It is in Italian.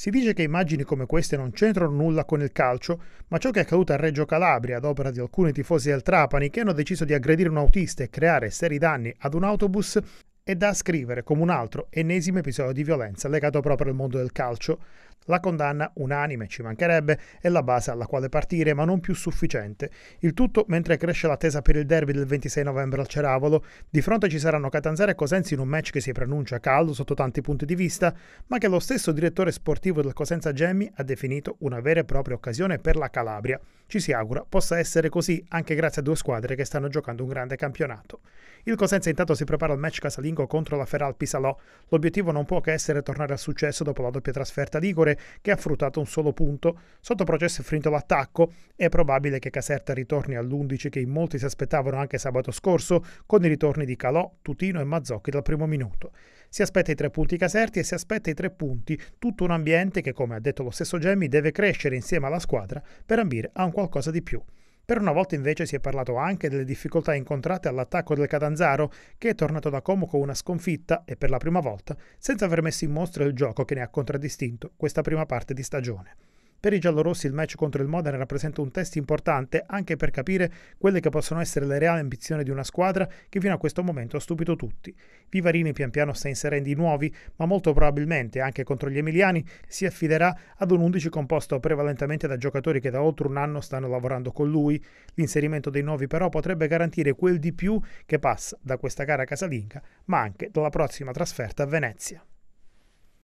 Si dice che immagini come queste non c'entrano nulla con il calcio, ma ciò che è accaduto a Reggio Calabria ad opera di alcuni tifosi del Trapani che hanno deciso di aggredire un autista e creare seri danni ad un autobus è da ascrivere come un altro ennesimo episodio di violenza legato proprio al mondo del calcio. La condanna, unanime, ci mancherebbe, è la base alla quale partire, ma non più sufficiente. Il tutto mentre cresce l'attesa per il derby del 26 novembre al Ceravolo. Di fronte ci saranno Catanzaro e Cosenza in un match che si preannuncia caldo sotto tanti punti di vista, ma che lo stesso direttore sportivo del Cosenza Gemmi ha definito una vera e propria occasione per la Calabria. Ci si augura possa essere così anche grazie a due squadre che stanno giocando un grande campionato. Il Cosenza intanto si prepara al match casalingo contro la Feral Pisalò. L'obiettivo non può che essere tornare al successo dopo la doppia trasferta di Igore che ha fruttato un solo punto. Sotto processo è finito l'attacco. È probabile che Caserta ritorni all'11 che in molti si aspettavano anche sabato scorso con i ritorni di Calò, Tutino e Mazzocchi dal primo minuto. Si aspetta i tre punti Caserti e si aspetta i tre punti, tutto un ambiente che, come ha detto lo stesso Gemmi, deve crescere insieme alla squadra per ambire a un qualcosa di più. Per una volta invece si è parlato anche delle difficoltà incontrate all'attacco del Catanzaro, che è tornato da Como con una sconfitta e per la prima volta senza aver messo in mostra il gioco che ne ha contraddistinto questa prima parte di stagione. Per i giallorossi il match contro il Modena rappresenta un test importante anche per capire quelle che possono essere le reali ambizioni di una squadra che fino a questo momento ha stupito tutti. Vivarini pian piano sta inserendo i nuovi, ma molto probabilmente anche contro gli emiliani si affiderà ad un 11 composto prevalentemente da giocatori che da oltre un anno stanno lavorando con lui. L'inserimento dei nuovi però potrebbe garantire quel di più che passa da questa gara casalinga, ma anche dalla prossima trasferta a Venezia.